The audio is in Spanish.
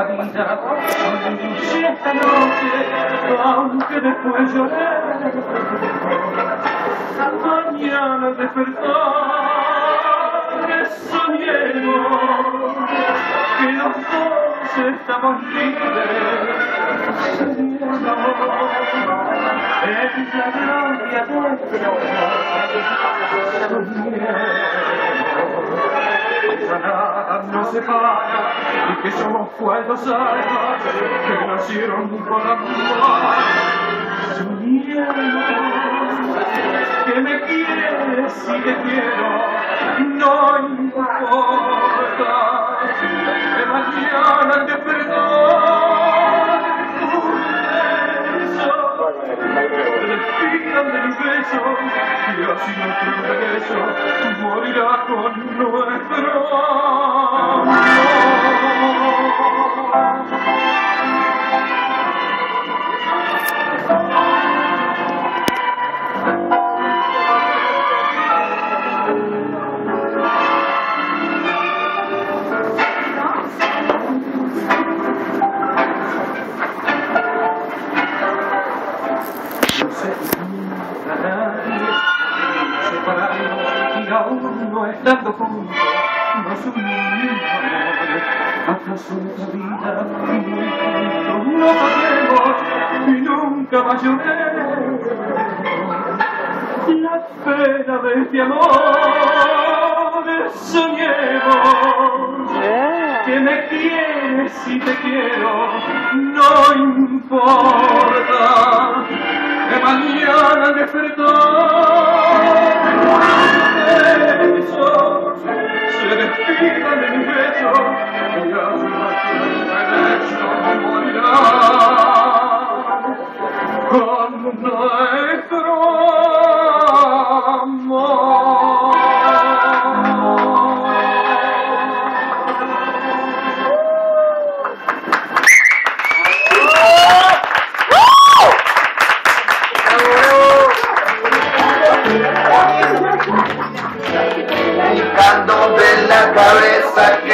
esta vida, si esta noche, aunque después lloré, mañana despertar, separa y que somos cuatro almas que nacieron por amor. Soñemos que me quieres y te quiero, no importa que mañana al despertar un beso de mis besos y así nuestro regreso morirá con nuestro Separarnos y aún no estando juntos nos unimos acaso nuestra vida muy juntos no podemos y nunca más lloremos la pena de este amor soñemos que me quieres y te quiero, no importa que mañana al despertar besos se despidan de y así that